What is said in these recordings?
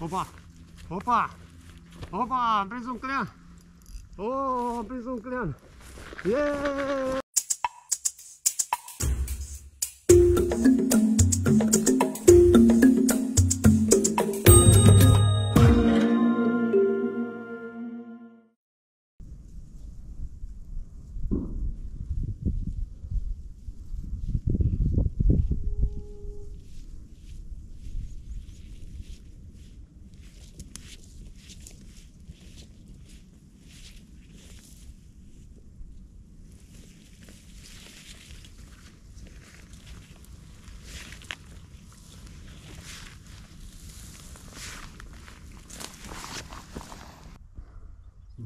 Opa! Opa! Opa! Am prins un clean! Oh, am prins un clean! Yeah!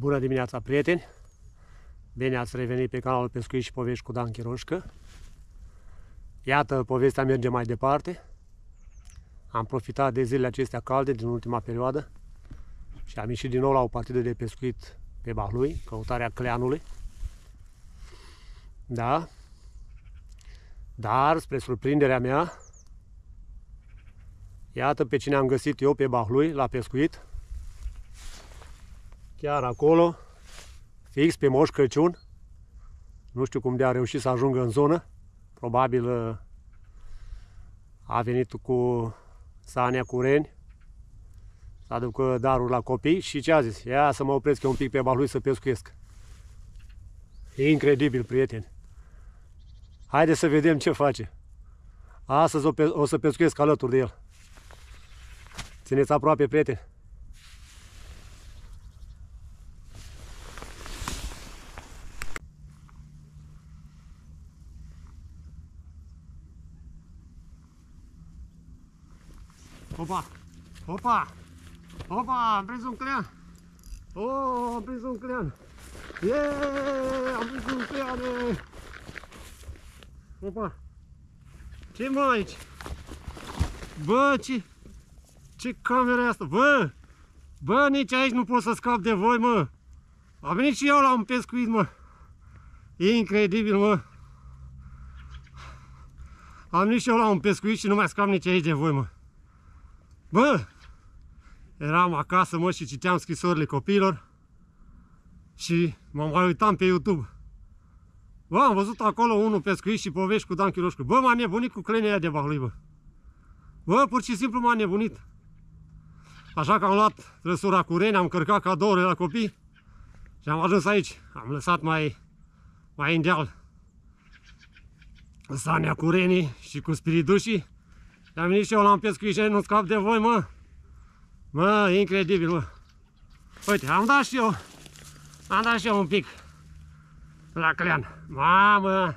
Bună dimineața, prieteni! Bine ați revenit pe canalul Pescuit și Povești cu Dan Chiroșcă. Iată, povestea merge mai departe. Am profitat de zilele acestea calde din ultima perioadă și am ieșit din nou la o partidă de pescuit pe Bahlui, căutarea cleanului. Da. Dar, spre surprinderea mea, iată pe cine am găsit eu pe Bahlui la pescuit chiar acolo, fix pe Moș Crăciun. Nu știu cum de a reușit să ajungă în zonă. Probabil uh, a venit cu Sania cu reni să aducă darul la copii și ce a zis? Ia să mă opresc eu un pic pe balui să pescuiesc. Incredibil, prieteni. Haideți să vedem ce face. Astăzi o să pescuiesc alături de el. Țineți aproape, prieteni. Opa! Opa! Opa! Am prins un clean! Oh, am prins un clean! Yeah! Am prins un clean! Opa! Ce mă aici? Bă, ce... Ce cameră e asta? Bă! Bă, nici aici nu pot să scap de voi, mă! Am venit și eu la un pescuit, mă! E incredibil, mă! Am venit și eu la un pescuit și nu mai scap nici aici de voi, mă! Bă! Eram acasă, mă, și citeam scrisorile copiilor și mă mai uitam pe YouTube. Bă, am văzut acolo unul pescuit și povești cu Dan Chiroșcu. Bă, m-a nebunit cu clenea de bahlui, bă. Bă, pur și simplu m-a nebunit. Așa că am luat trăsura cu reni, am cărcat cadourile la copii și am ajuns aici. Am lăsat mai, mai în deal Sania cu renii și cu spiridușii și am venit și eu la un pescuit și nu scap de voi, mă. Mă, incredibil, mă. Uite, am dat și eu. Am dat și eu un pic. La clean. Mamă.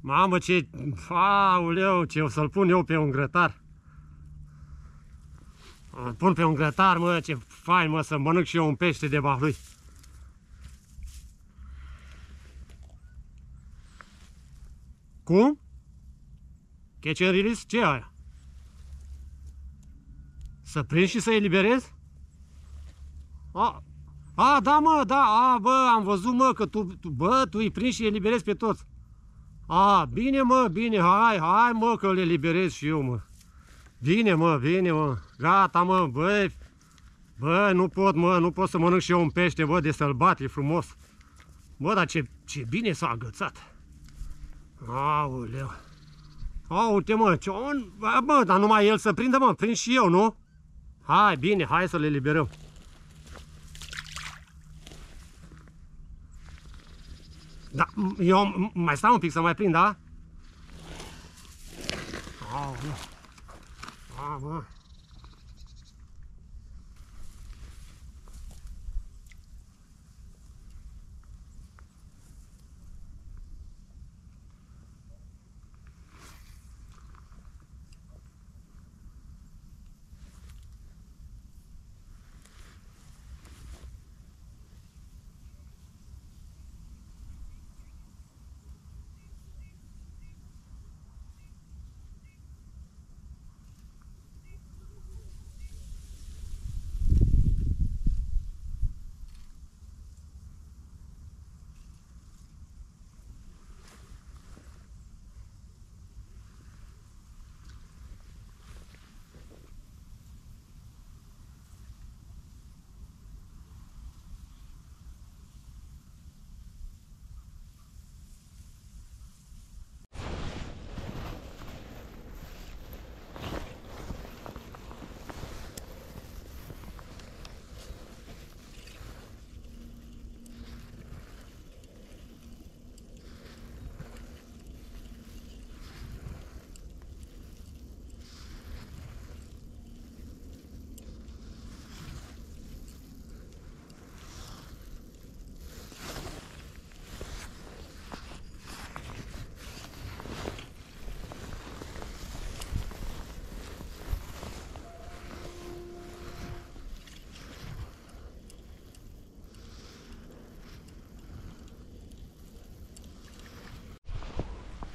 Mamă, ce... Auleu, ce o să-l pun eu pe un grătar. Îl pun pe un grătar, mă, ce fain, mă, să mănânc și eu un pește de bahlui. Cum? Catch and release? Ce e aia? Să prind și să eliberez? A, a, da mă, da, a, bă, am văzut mă că tu, tu bă, tu îi prinzi și eliberezi pe toți. A, bine mă, bine, hai, hai mă că le eliberez și eu mă. Bine mă, bine mă, gata mă, băi, bă, nu pot mă, nu pot să mănânc și eu un pește, bă, de sălbatic frumos. Bă, dar ce, ce bine s-a agățat. Aoleu. A, uite mă, ce on... Bă, dar numai el să prindă, mă, prind și eu, nu? Hai, bine, hai să le liberăm. Da, eu mai stau un pic să mai prind, da? Au, mă.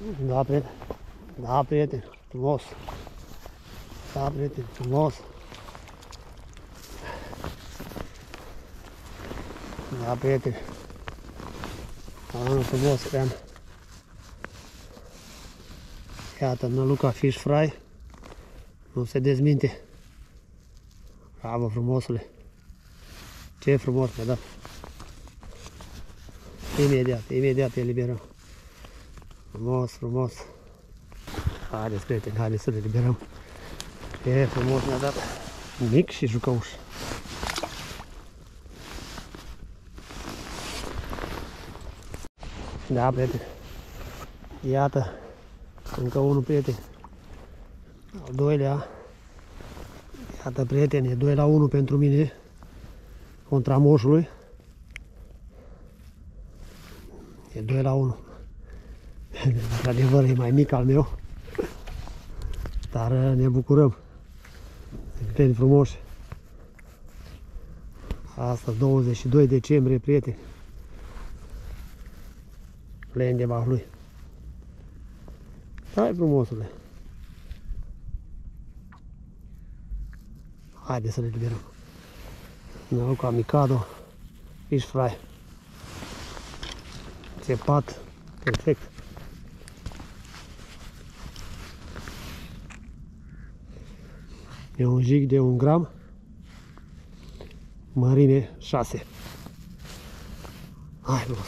Da, prieten. Da, prieten. Frumos. Da, prieten. Frumos. Da, prieten. Da, frumos, cream. Iată, năluca fish fry. Nu se dezminte. Bravo, frumosule. Ce frumos mi-a dat. Imediat, imediat eliberăm. Frumos, frumos. Haideți, prieteni, haideți să le liberăm. E frumos mi-a dat. Mic și jucăuș. Da, prieteni. Iată, încă unul prieten. Al doilea. Iată, prieteni, e 2 la 1 pentru mine. Contra moșului. E 2 la 1. Într-adevăr, e mai mic al meu. Dar uh, ne bucurăm. Prieteni frumoși. Asta 22 decembrie, prieteni. Len de lui. Hai frumosule. Haide să le liberăm. Nauca Mikado Fish Fry. Țepat. Perfect. E un jig de un gram. Mărime 6. Hai, frumos.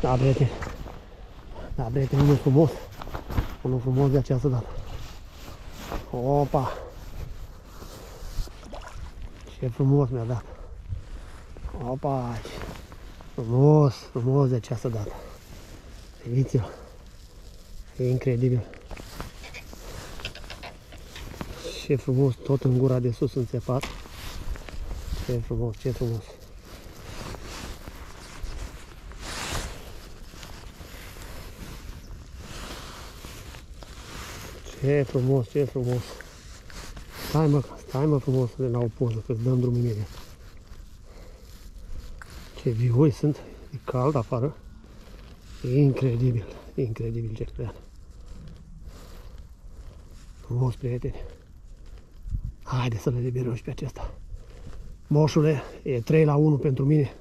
Da, prieteni. Da, prieteni, unul frumos. Unul frumos de această dată. Opa! Ce frumos mi-a dat. Opa! Frumos, frumos de această dată. Vedeți-l. E incredibil. Ce frumos, tot în gura de sus înțepat. Ce frumos, ce frumos. Ce frumos, ce frumos. Stai mă, stai mă frumos la o poză, că-ți dăm drum imediat. Ce vihoi sunt, e cald afară. E incredibil, incredibil ce crean. Frumos, prieteni. Haide să le liberăm și pe acesta. Moșule, e 3 la 1 pentru mine.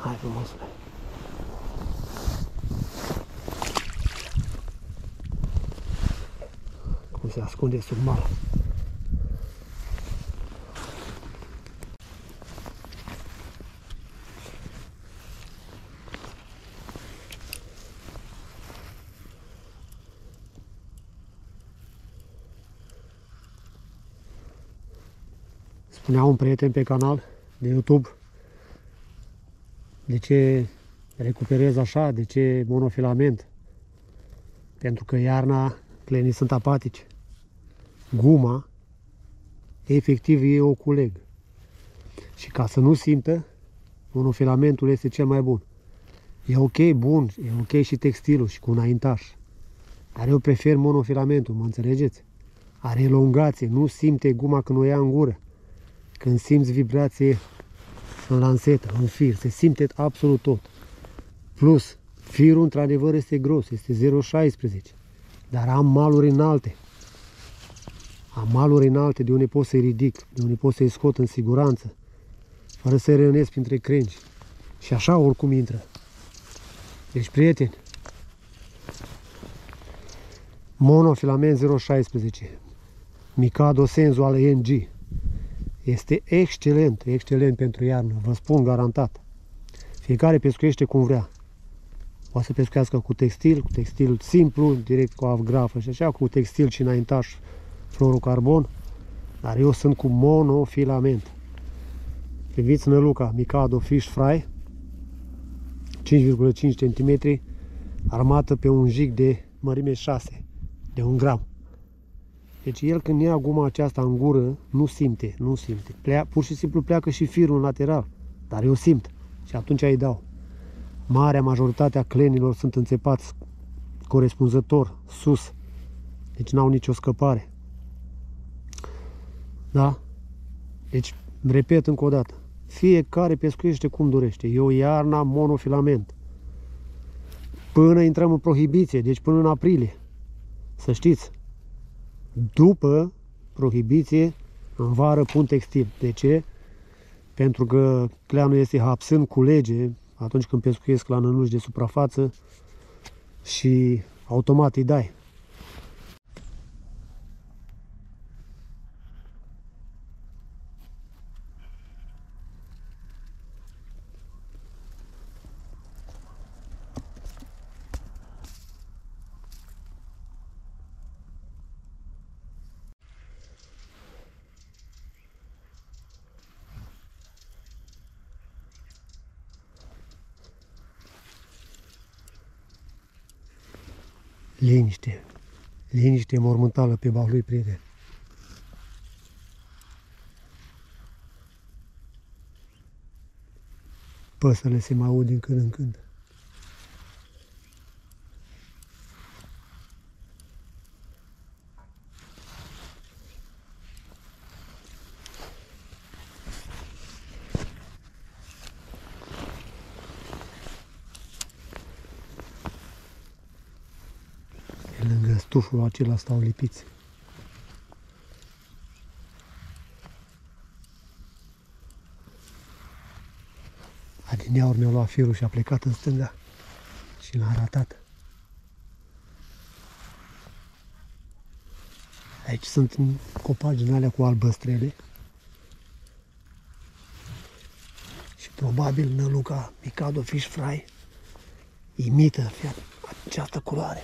Hai frumosule. Se ascunde sub mal. Spunea un prieten pe canal de YouTube de ce recuperez așa, de ce monofilament? Pentru că iarna clenii sunt apatici. Guma, efectiv, e o culeg. Și ca să nu simtă, monofilamentul este cel mai bun. E ok, bun, e ok și textilul și cu înaintaș. Dar eu prefer monofilamentul, mă înțelegeți? Are elongație, nu simte guma când o ia în gură. Când simți vibrație în lansetă, în fir, se simte absolut tot. Plus, firul într-adevăr este gros, este 0,16, dar am maluri înalte. Am maluri înalte de unde pot să-i ridic, de unde pot să-i scot în siguranță, fără să-i rănesc printre crengi. Și așa oricum intră. Deci, prieteni, monofilament 0,16, Mikado Sensual NG, este excelent, excelent pentru iarnă, vă spun garantat. Fiecare pescuiește cum vrea. O să pescuiască cu textil, cu textil simplu, direct cu avgrafă și așa, cu textil și înaintaș fluorocarbon, dar eu sunt cu monofilament. Priviți năluca Mikado Fish Fry, 5,5 cm, armată pe un jig de mărime 6, de un gram. Deci el când ia guma aceasta în gură, nu simte, nu simte. Plea, pur și simplu pleacă și firul în lateral. Dar eu simt. Și atunci îi dau. Marea majoritate a clenilor sunt înțepați corespunzător, sus. Deci n-au nicio scăpare. Da? Deci, repet încă o dată. Fiecare pescuiește cum dorește. Eu iarna monofilament. Până intrăm în prohibiție, deci până în aprilie. Să știți. După prohibiție, în vară pun textil. De ce? Pentru că cleanul este hapsând cu lege atunci când pescuiesc la nănuși de suprafață și automat îi dai. Liniște. Liniște mormântală pe bau lui prieten. Păsările se mai aud din când în când. Pe lângă stuful acela stau lipiți. Adineaur mi-a luat firul și a plecat în stânga și l-a ratat. Aici sunt copaci din alea cu albăstrele. Și probabil năluca Mikado Fish Fry imită această culoare.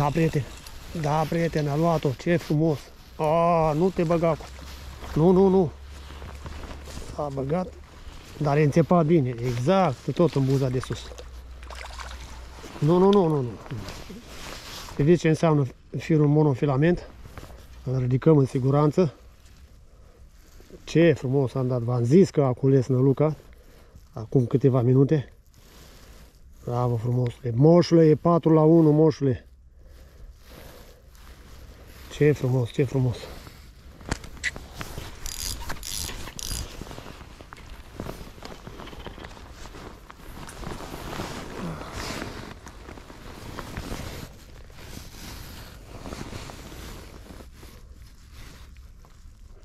Da, prieten. Da, prieten, a luat-o. Ce frumos. A, nu te băga cu. Nu, nu, nu. A băgat. Dar e înțepat bine. Exact, tot în buza de sus. Nu, nu, nu, nu, nu. Vedeți ce înseamnă firul monofilament? Îl ridicăm în siguranță. Ce frumos am dat. V-am zis că a cules năluca. Acum câteva minute. Bravo frumosule. Moșule, e 4 la 1, moșule. Ce frumos, ce frumos.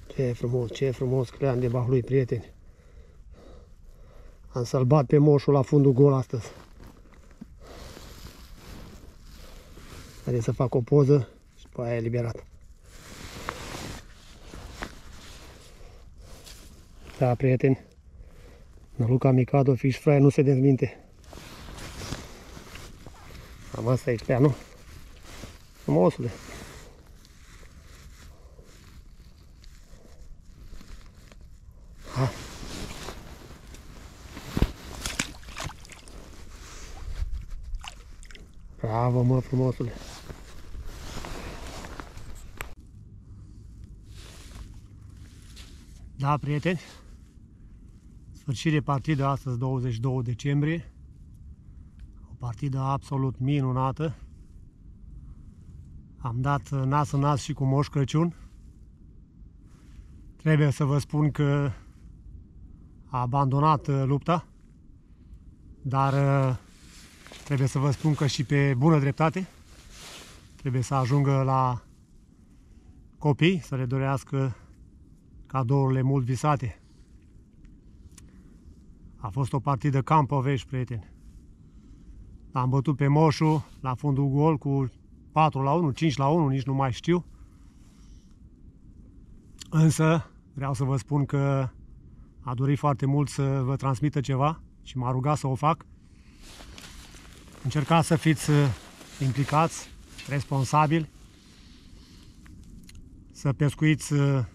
Ce frumos, ce frumos crean de bahlui, prieteni. Am salvat pe moșul la fundul gol astăzi. Haideți să fac o poză și după aia e eliberat. Da, prieteni, Năluca Mikado Fish Fry nu se dezminte. Am asta e cleanul. Frumosule. Ha. Bravo, mă, frumosule. Da, prieteni, sfârșit de partidă astăzi, 22 decembrie. O partidă absolut minunată. Am dat nas în nas și cu Moș Crăciun. Trebuie să vă spun că a abandonat uh, lupta, dar uh, trebuie să vă spun că și pe bună dreptate trebuie să ajungă la copii, să le dorească cadourile mult visate. A fost o partidă cam povești, prieteni. L-am bătut pe Moșu la fundul gol cu 4 la 1, 5 la 1, nici nu mai știu. Însă Vreau să vă spun că a dorit foarte mult să vă transmită ceva și m-a rugat să o fac. Încercați să fiți uh, implicați, responsabili, să pescuiți uh,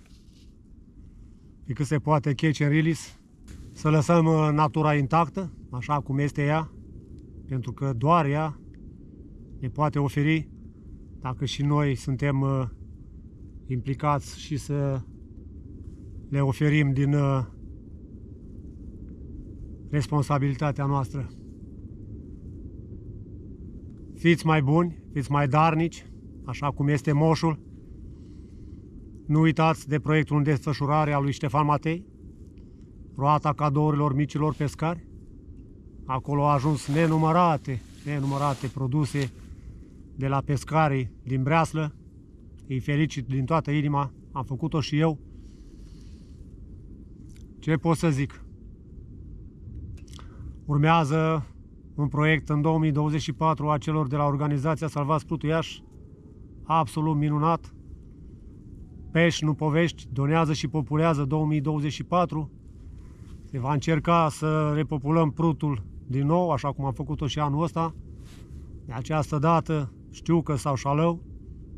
pe cât se poate catch and release, să lăsăm uh, natura intactă, așa cum este ea, pentru că doar ea ne poate oferi, dacă și noi suntem implicați și să le oferim din responsabilitatea noastră. Fiți mai buni, fiți mai darnici, așa cum este moșul. Nu uitați de proiectul în desfășurare al lui Ștefan Matei, roata cadourilor micilor pescari. Acolo au ajuns nenumărate, nenumărate produse de la pescarii din Breaslă. Îi felicit din toată inima, am făcut-o și eu. Ce pot să zic? Urmează un proiect în 2024 a celor de la organizația Salvați Plutuiaș, absolut minunat. Pești, nu povești, donează și populează 2024. Se va încerca să repopulăm prutul din nou, așa cum am făcut-o și anul ăsta. De această dată știu că sau șalău,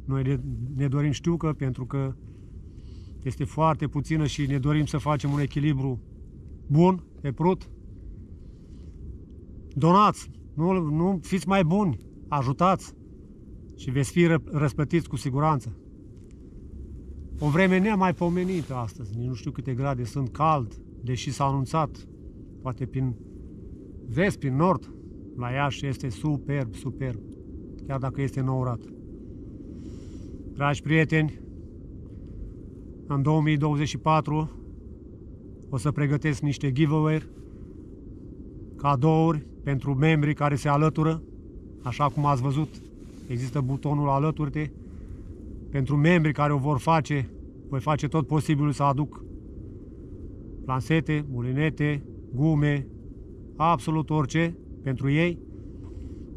noi ne dorim știucă pentru că este foarte puțină și ne dorim să facem un echilibru bun pe prut. Donați, nu, nu fiți mai buni, ajutați și veți fi răspătiți cu siguranță. O vreme nemaipomenită astăzi, nu știu câte grade sunt cald, deși s-a anunțat, poate prin vest, prin nord, la Iași este superb, superb, chiar dacă este nourat. Dragi prieteni, în 2024 o să pregătesc niște giveaway cadouri pentru membrii care se alătură, așa cum ați văzut, există butonul alături-te. Pentru membrii care o vor face, voi face tot posibilul să aduc lansete, mulinete, gume, absolut orice pentru ei,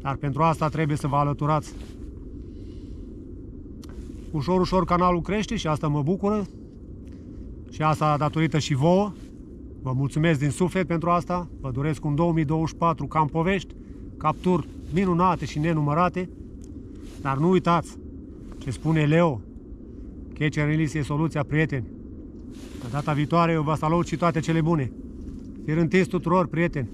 dar pentru asta trebuie să vă alăturați. Ușor, ușor canalul crește și asta mă bucură. Și asta datorită și vouă, Vă mulțumesc din suflet pentru asta, vă doresc un 2024 cam povești, capturi minunate și nenumărate, dar nu uitați ce spune Leo, Catch and Release e soluția, prieteni. La data viitoare eu vă salut și toate cele bune. Fii tuturor, prieteni!